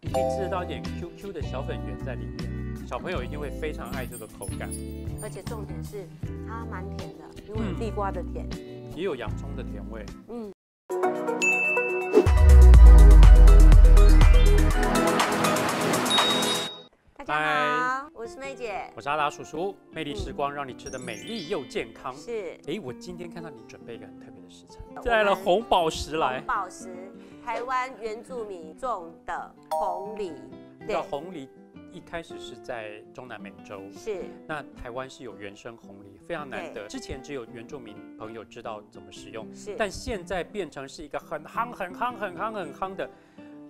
你可以吃得到一点 QQ 的小粉圆在里面，小朋友一定会非常爱这个口感，而且重点是它蛮甜的，因为有地瓜的甜。也有洋葱的甜味。嗯，我是阿达叔叔，魅力时光让你吃的美丽又健康。是哎，我今天看到你准备一个很特别的食材，带来了红宝石来。红。宝石，台湾原住民种的红梨，对。红梨一开始是在中南美洲，是。那台湾是有原生红梨，非常难得。之前只有原住民朋友知道怎么使用，是，但现在变成是一个很夯、很夯、很夯、很夯的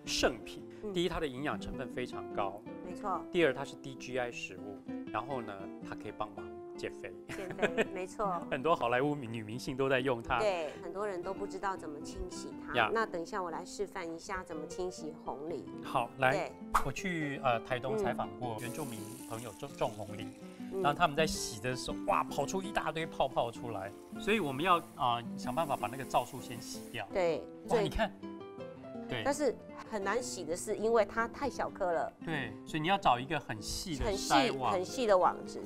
圣品。嗯。第一，它的营养成分非常高；没错，第二，它是低 GI 食物。然后呢，它可以帮忙减肥，减肥，没错。很多好莱坞女明星都在用它。对，很多人都不知道怎么清洗呀它。那等一下我来示范一下怎么清洗红梨。好，来，我去呃台东嗯采访过原住民朋友种种红梨，嗯然后他们在洗的时候，哇，跑出一大堆泡泡出来，所以我们要啊、想办法把那个皂素先洗掉。对，哇，你看，对。但是很难洗的是，因为它太小颗了，对，所以你要找一个很细的很细很，细的网子。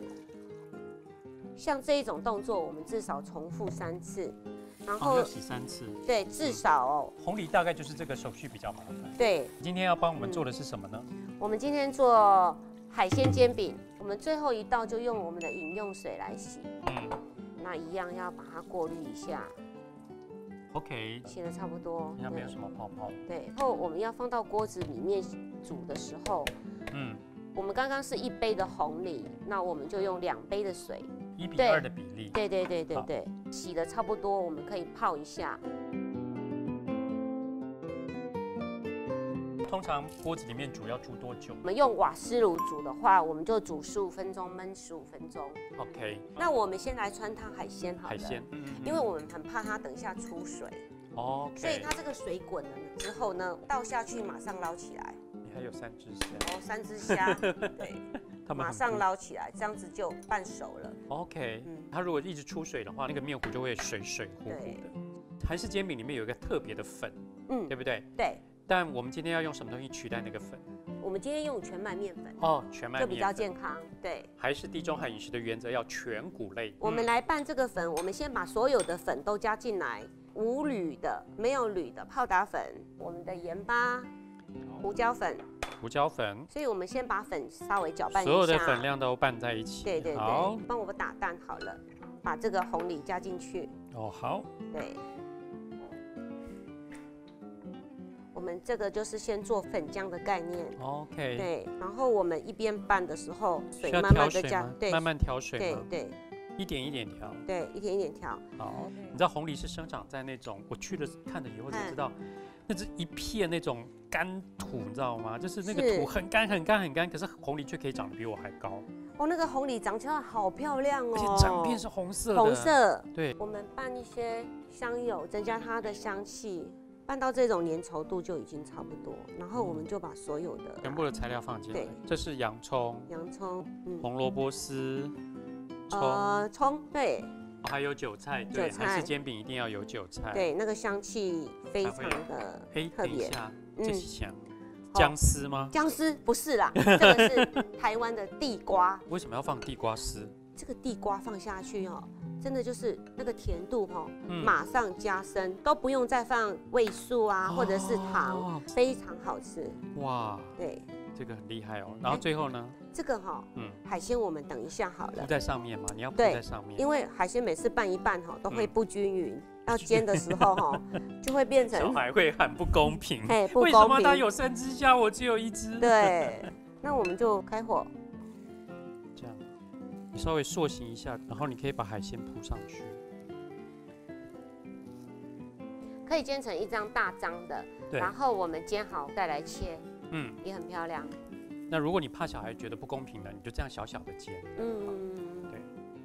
像这一种动作，我们至少重复三次，然哦，后要洗三次。对，至少哦，红梨大概就是这个手续比较麻烦。对，今天要帮我们做的是什么呢？我们今天做海鲜煎饼，我们最后一道就用我们的饮用水来洗，嗯。那一样要把它过滤一下，，OK，洗的差不多。对应该没有什么泡泡。对，然后我们要放到锅子里面煮的时候，嗯，我们刚刚是一杯的红梨，那我们就用两杯的水。一比二的比例。对对对对对，洗的差不多，我们可以泡一下。通常锅子里面煮要煮多久我们用瓦斯炉煮的话，我们就煮十五分钟，焖十五分钟。？OK，那我们先来穿烫海鲜好了，海鲜，嗯嗯因为我们很怕它等一下出水，OK，所以它这个水滚了之后呢，倒下去马上捞起来。你还有三只虾，哦，三只虾，对，马上它们很不捞起来，这样子就半熟了。OK，嗯它如果一直出水的话，那个面糊就会水水糊糊对的。韩式煎饼里面有一个特别的粉，嗯对，不对？对，但我们今天要用什么东西取代那个粉？我们今天用全麦面粉，哦，全麦就比较。健康。对，还是地中海饮食的原则，要全谷类。嗯我们来拌这个粉，我们先把所有的粉都加进来，无铝的、没有铝的泡打粉，我们的盐巴、胡椒粉，胡椒粉，所以我们先把粉稍微搅拌一下。所有的粉。量都拌在一起。对对对，，帮我们打蛋好了，把这个红梨加进去。哦好，对。们这个就是先做粉浆的概念，OK。对。然后我们一边拌的时候，水慢慢的加对慢慢调水吗？对对一点一点调。对，一点一点调。好，你知道红梨是生长在那种我去了看了以后就嗯知道，那是一片那种干土，你知道吗？就是那个土很干很干很干，可是红梨却可以长得比我还高，哦，那个红梨长起来好漂亮哦，而且整片是红色的。红。色。对，我们拌一些香油，增加它的香气，拌到这种粘稠度就已经差不多。然后我们就把所有的全部的材料放进来对。这是洋葱、洋葱，嗯，红萝卜丝、葱，呃，葱，对还有韭菜。对，韭菜韩式煎饼一定要有韭菜。。对，那个香气非常的哎，特别。这是香姜丝吗？姜丝不是啦，这个是 台湾的地瓜。为什么要放地瓜丝？这个地瓜放下去哦，真的就是那个甜度哈、哦，嗯马上加深，都不用再放味素啊，或者是糖，哦非常好吃。哇，对，这个很厉害哦。然后哎最后呢，这个哈、嗯，海鲜我们等一下好铺了，在上面嘛，你要铺在上面。因为海鲜每次拌一拌哈、都会嗯不均匀，要煎的时候哈、就会变成小成孩会很不公平。哎不为什公平。么他有三只虾，我只有一只？对，那我们就开火，这样，你稍微塑形一下，然后你可以把海鲜铺上去。可以煎成一张大张的，对，然后我们煎好再来切，嗯，也很漂亮。那如果你怕小孩觉得不公平呢，你就这样小小的煎，嗯，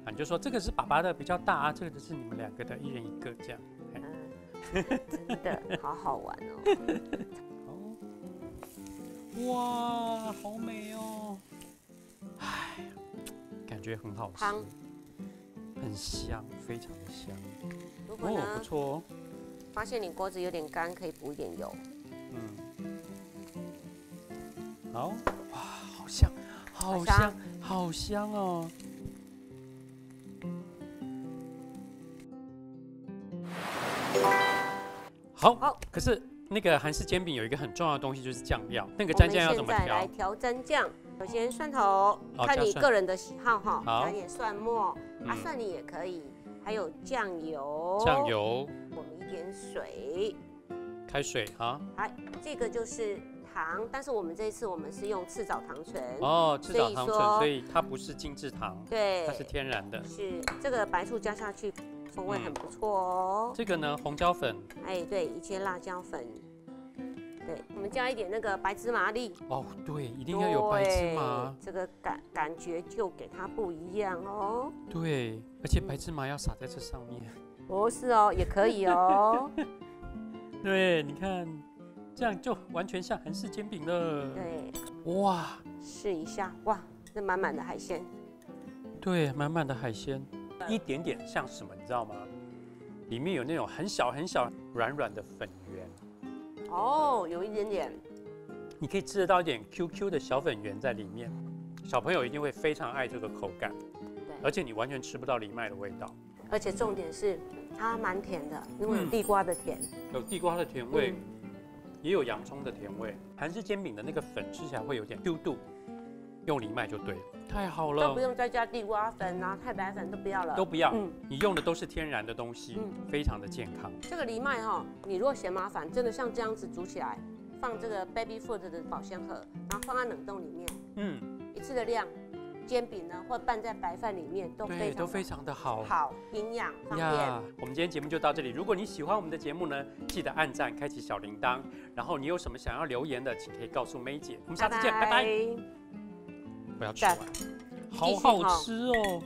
啊，你就说这个是爸爸的比较大啊，这个就是你们两个的，一人一个这样。嗯，真的好好玩哦。哦，哇，好美哦！唉，感觉很好吃汤，很香，非常的香。如果哦，不，错哦。发现你锅子有点干，可以补一点油。嗯，好，哇，好香，好好香香，好香哦。好，好可是那个韩式煎饼有一个很重要的东西，就是酱料。那个蘸酱要怎么现在来调？蘸酱，首先蒜头，看你个人的喜好哈，好。加点蒜末，啊嗯蒜泥也可以，还有酱油，酱，油、我们一点水，开水啊。哎，这个就是糖，但是我们这一次我们是用赤藻糖醇，哦，赤藻糖醇，所以它不是精制糖，对。它，是天然的。是这个白醋加下去，风味嗯很不错哦。这个呢，红椒粉。哎，对，一些辣椒粉，对，我们加一点那个白芝麻粒，哦，对，一定要有白芝麻，对，这个感感觉就给它不一样哦。对，而且白芝麻要撒在这上面。不是哦，也可以哦。对，你看，这样就完全像韩式煎饼了。对，哇，试一下，哇，这满满的海鲜，对，满满的海鲜，一点点像什么，你知道吗？里面有那种很小很小、软软的粉圆，哦，有一点点，你可以吃得到一点 QQ 的小粉圆在里面。小朋友一定会非常爱这个口感，而且你完全吃不到藜麦的味道，而且重点是它蛮甜的，因为有嗯地瓜的甜。有地瓜的甜味，嗯也有洋葱的甜味。韩式煎饼的那个粉吃起来会有点 Q 度，用藜麦就对了，太好了都不。用再加地瓜粉啊、太白粉都不要了。都不要，嗯，你用的都是天然的东西，嗯非常的健康。这个藜麦哈，你如果嫌麻烦，真的像这样子煮起来，放这个 baby food 的保鲜盒，然后放在冷冻里面，嗯，一次的量，煎饼呢或拌在白饭里面都非对，常都非常的好。好，营养方便。呀，我们今天节目就到这里。如果你喜欢我们的节目呢，记得按赞、开启小铃铛。然后你有什么想要留言的，请可以告诉 May 姐。我们下次见，拜拜。我要吃完，好好吃哦。